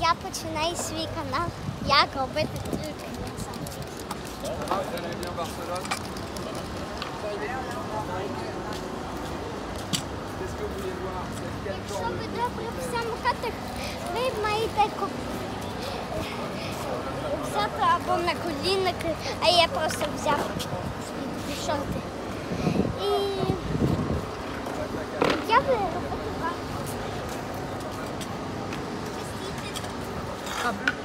я починаю свій канал, як робити трюки. Якщо ви добре самокатах, ви маєте взяти або на колінники, а я просто взяв свій шорти. І я би Come.